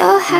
so happy.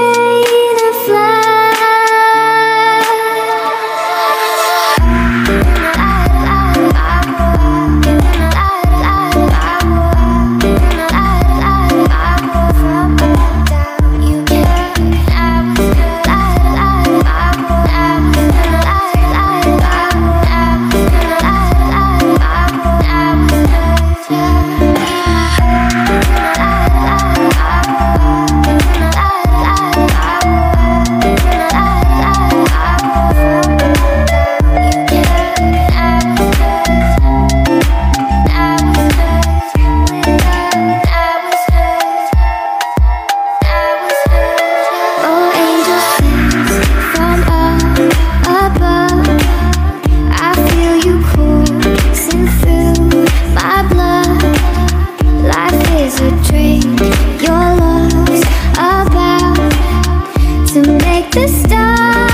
like the stars.